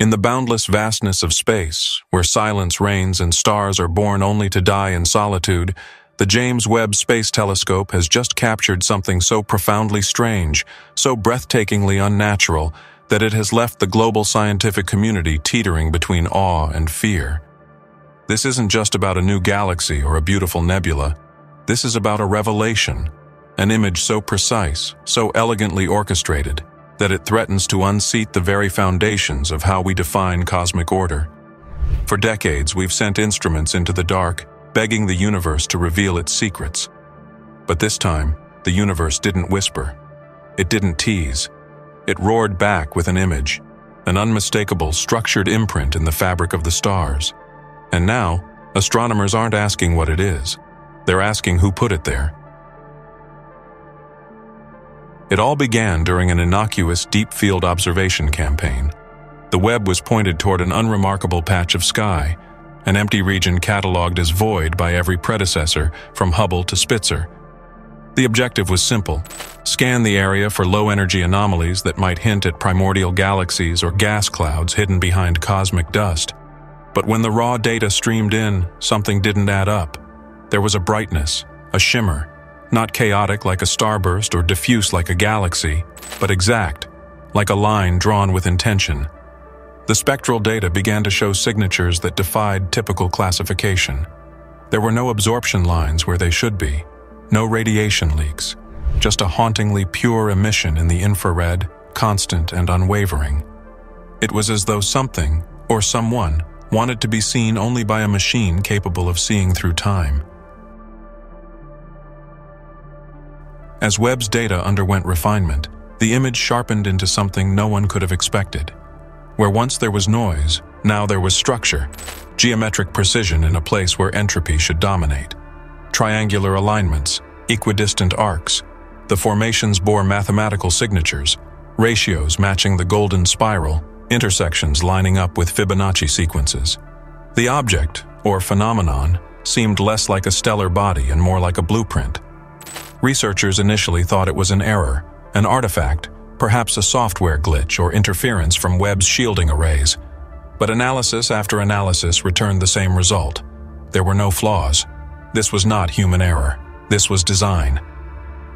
In the boundless vastness of space, where silence reigns and stars are born only to die in solitude, the James Webb Space Telescope has just captured something so profoundly strange, so breathtakingly unnatural, that it has left the global scientific community teetering between awe and fear. This isn't just about a new galaxy or a beautiful nebula. This is about a revelation, an image so precise, so elegantly orchestrated, that it threatens to unseat the very foundations of how we define cosmic order. For decades, we've sent instruments into the dark, begging the universe to reveal its secrets. But this time, the universe didn't whisper. It didn't tease. It roared back with an image, an unmistakable, structured imprint in the fabric of the stars. And now, astronomers aren't asking what it is. They're asking who put it there. It all began during an innocuous deep field observation campaign. The Webb was pointed toward an unremarkable patch of sky, an empty region catalogued as void by every predecessor, from Hubble to Spitzer. The objective was simple scan the area for low energy anomalies that might hint at primordial galaxies or gas clouds hidden behind cosmic dust. But when the raw data streamed in, something didn't add up. There was a brightness, a shimmer, not chaotic like a starburst or diffuse like a galaxy, but exact, like a line drawn with intention. The spectral data began to show signatures that defied typical classification. There were no absorption lines where they should be, no radiation leaks, just a hauntingly pure emission in the infrared, constant and unwavering. It was as though something, or someone, wanted to be seen only by a machine capable of seeing through time. As Webb's data underwent refinement, the image sharpened into something no one could have expected. Where once there was noise, now there was structure, geometric precision in a place where entropy should dominate. Triangular alignments, equidistant arcs. The formations bore mathematical signatures, ratios matching the golden spiral, intersections lining up with Fibonacci sequences. The object, or phenomenon, seemed less like a stellar body and more like a blueprint, Researchers initially thought it was an error, an artifact, perhaps a software glitch or interference from Webb's shielding arrays. But analysis after analysis returned the same result. There were no flaws. This was not human error. This was design.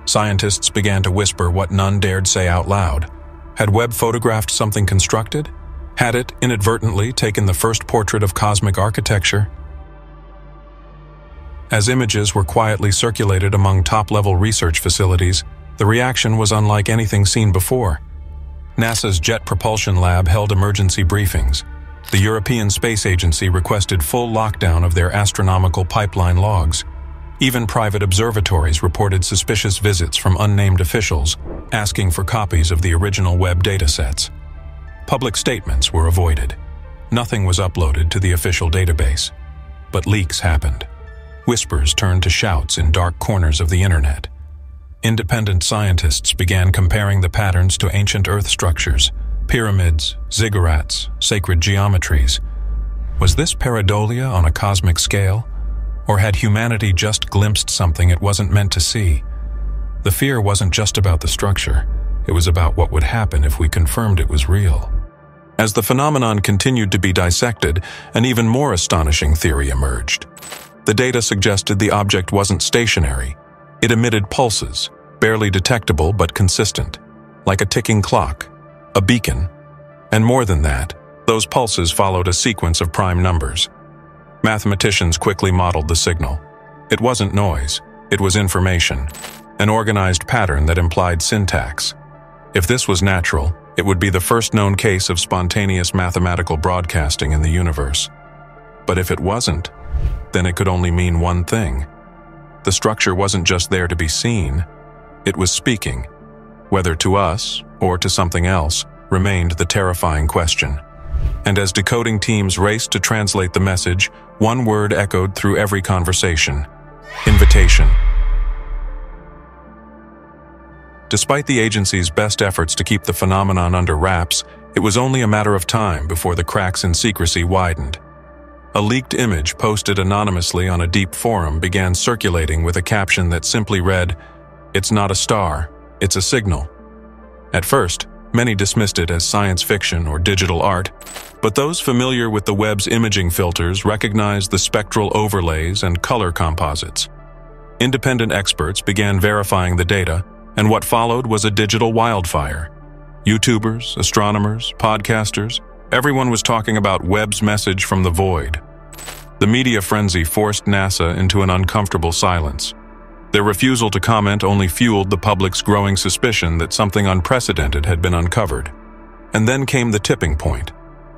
Scientists began to whisper what none dared say out loud. Had Webb photographed something constructed? Had it, inadvertently, taken the first portrait of cosmic architecture as images were quietly circulated among top-level research facilities, the reaction was unlike anything seen before. NASA's Jet Propulsion Lab held emergency briefings. The European Space Agency requested full lockdown of their astronomical pipeline logs. Even private observatories reported suspicious visits from unnamed officials, asking for copies of the original Webb datasets. Public statements were avoided. Nothing was uploaded to the official database. But leaks happened. Whispers turned to shouts in dark corners of the internet. Independent scientists began comparing the patterns to ancient Earth structures, pyramids, ziggurats, sacred geometries. Was this pareidolia on a cosmic scale? Or had humanity just glimpsed something it wasn't meant to see? The fear wasn't just about the structure, it was about what would happen if we confirmed it was real. As the phenomenon continued to be dissected, an even more astonishing theory emerged. The data suggested the object wasn't stationary. It emitted pulses, barely detectable but consistent, like a ticking clock, a beacon. And more than that, those pulses followed a sequence of prime numbers. Mathematicians quickly modeled the signal. It wasn't noise, it was information, an organized pattern that implied syntax. If this was natural, it would be the first known case of spontaneous mathematical broadcasting in the universe. But if it wasn't, then it could only mean one thing. The structure wasn't just there to be seen, it was speaking. Whether to us, or to something else, remained the terrifying question. And as decoding teams raced to translate the message, one word echoed through every conversation. Invitation. Despite the agency's best efforts to keep the phenomenon under wraps, it was only a matter of time before the cracks in secrecy widened. A leaked image posted anonymously on a deep forum began circulating with a caption that simply read, It's not a star, it's a signal. At first, Many dismissed it as science fiction or digital art, but those familiar with the Webb's imaging filters recognized the spectral overlays and color composites. Independent experts began verifying the data, and what followed was a digital wildfire. YouTubers, astronomers, podcasters, everyone was talking about Webb's message from the void. The media frenzy forced NASA into an uncomfortable silence. Their refusal to comment only fueled the public's growing suspicion that something unprecedented had been uncovered. And then came the tipping point,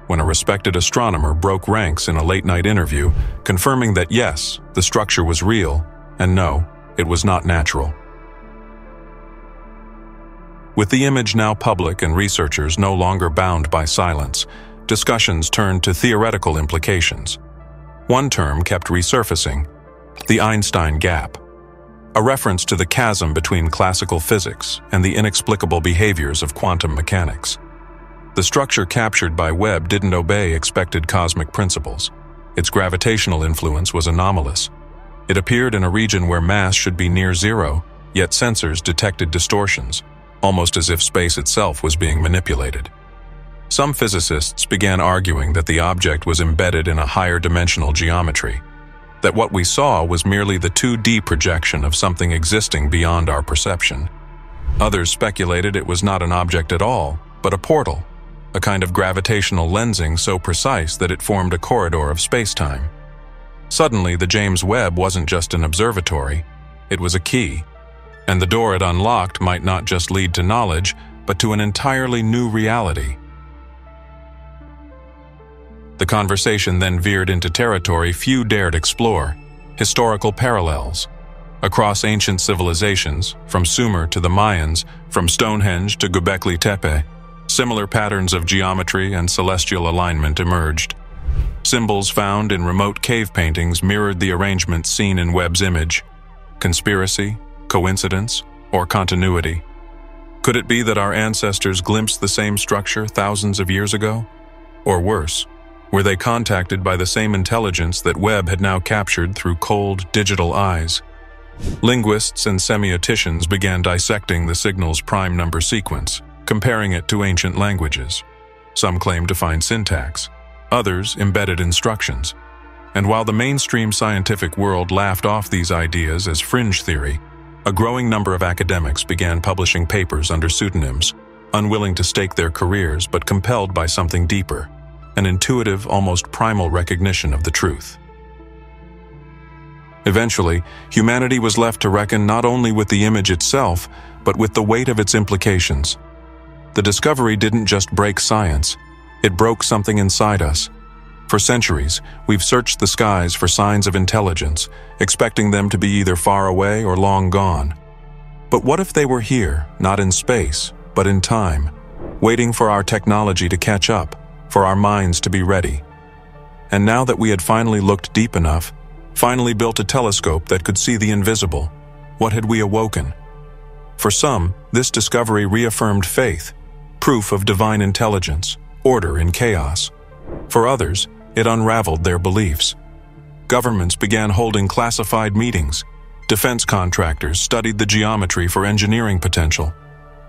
when a respected astronomer broke ranks in a late-night interview, confirming that yes, the structure was real, and no, it was not natural. With the image now public and researchers no longer bound by silence, discussions turned to theoretical implications. One term kept resurfacing, the Einstein gap a reference to the chasm between classical physics and the inexplicable behaviors of quantum mechanics. The structure captured by Webb didn't obey expected cosmic principles. Its gravitational influence was anomalous. It appeared in a region where mass should be near zero, yet sensors detected distortions, almost as if space itself was being manipulated. Some physicists began arguing that the object was embedded in a higher dimensional geometry, that what we saw was merely the 2D projection of something existing beyond our perception. Others speculated it was not an object at all, but a portal, a kind of gravitational lensing so precise that it formed a corridor of spacetime. Suddenly, the James Webb wasn't just an observatory, it was a key, and the door it unlocked might not just lead to knowledge, but to an entirely new reality. The conversation then veered into territory few dared explore, historical parallels. Across ancient civilizations, from Sumer to the Mayans, from Stonehenge to Göbekli Tepe, similar patterns of geometry and celestial alignment emerged. Symbols found in remote cave paintings mirrored the arrangements seen in Webb's image. Conspiracy, coincidence, or continuity? Could it be that our ancestors glimpsed the same structure thousands of years ago? Or worse, were they contacted by the same intelligence that Webb had now captured through cold, digital eyes? Linguists and semioticians began dissecting the signal's prime number sequence, comparing it to ancient languages. Some claimed to find syntax, others embedded instructions. And while the mainstream scientific world laughed off these ideas as fringe theory, a growing number of academics began publishing papers under pseudonyms, unwilling to stake their careers but compelled by something deeper an intuitive, almost primal recognition of the truth. Eventually, humanity was left to reckon not only with the image itself, but with the weight of its implications. The discovery didn't just break science, it broke something inside us. For centuries, we've searched the skies for signs of intelligence, expecting them to be either far away or long gone. But what if they were here, not in space, but in time, waiting for our technology to catch up? For our minds to be ready. And now that we had finally looked deep enough, finally built a telescope that could see the invisible, what had we awoken? For some, this discovery reaffirmed faith, proof of divine intelligence, order in chaos. For others, it unraveled their beliefs. Governments began holding classified meetings. Defense contractors studied the geometry for engineering potential.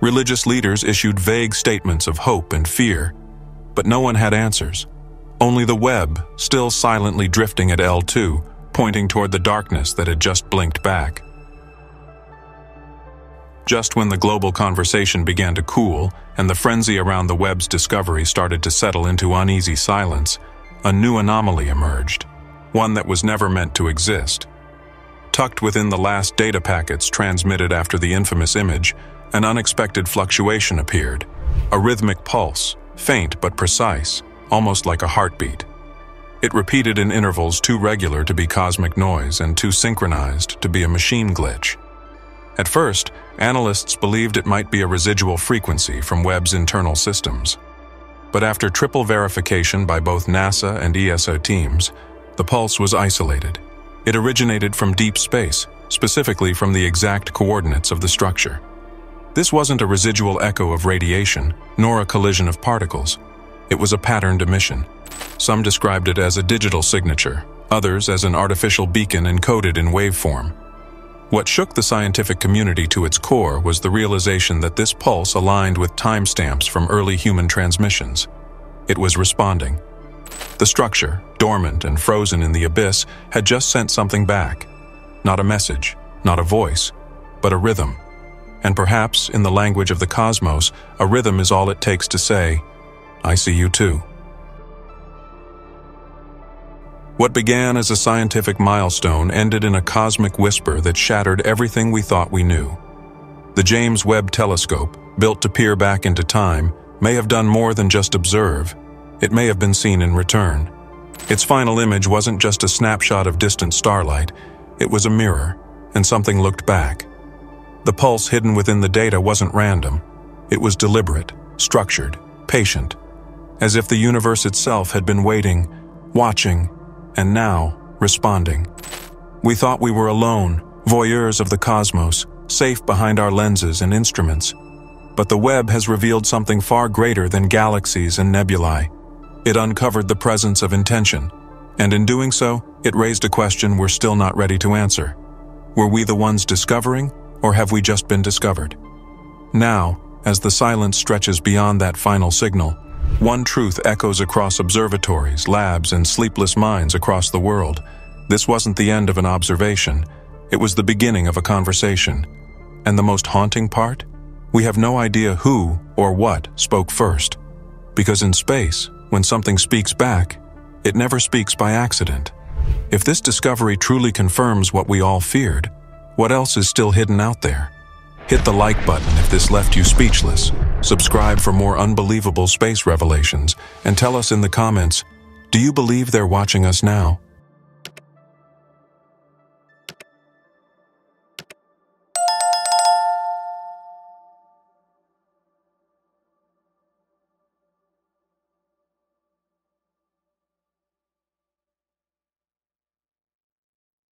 Religious leaders issued vague statements of hope and fear, but no one had answers. Only the Webb, still silently drifting at L2, pointing toward the darkness that had just blinked back. Just when the global conversation began to cool and the frenzy around the Webb's discovery started to settle into uneasy silence, a new anomaly emerged, one that was never meant to exist. Tucked within the last data packets transmitted after the infamous image, an unexpected fluctuation appeared, a rhythmic pulse, faint but precise, almost like a heartbeat. It repeated in intervals too regular to be cosmic noise and too synchronized to be a machine glitch. At first, analysts believed it might be a residual frequency from Webb's internal systems. But after triple verification by both NASA and ESO teams, the pulse was isolated. It originated from deep space, specifically from the exact coordinates of the structure. This wasn't a residual echo of radiation, nor a collision of particles. It was a patterned emission. Some described it as a digital signature, others as an artificial beacon encoded in waveform. What shook the scientific community to its core was the realization that this pulse aligned with timestamps from early human transmissions. It was responding. The structure, dormant and frozen in the abyss, had just sent something back. Not a message, not a voice, but a rhythm. And perhaps, in the language of the cosmos, a rhythm is all it takes to say, I see you too. What began as a scientific milestone ended in a cosmic whisper that shattered everything we thought we knew. The James Webb Telescope, built to peer back into time, may have done more than just observe. It may have been seen in return. Its final image wasn't just a snapshot of distant starlight, it was a mirror, and something looked back. The pulse hidden within the data wasn't random. It was deliberate, structured, patient, as if the universe itself had been waiting, watching, and now responding. We thought we were alone, voyeurs of the cosmos, safe behind our lenses and instruments. But the Webb has revealed something far greater than galaxies and nebulae. It uncovered the presence of intention, and in doing so, it raised a question we're still not ready to answer. Were we the ones discovering, or have we just been discovered? Now, as the silence stretches beyond that final signal, one truth echoes across observatories, labs, and sleepless minds across the world. This wasn't the end of an observation. It was the beginning of a conversation. And the most haunting part? We have no idea who or what spoke first. Because in space, when something speaks back, it never speaks by accident. If this discovery truly confirms what we all feared, what else is still hidden out there? Hit the like button if this left you speechless. Subscribe for more unbelievable space revelations and tell us in the comments, do you believe they're watching us now?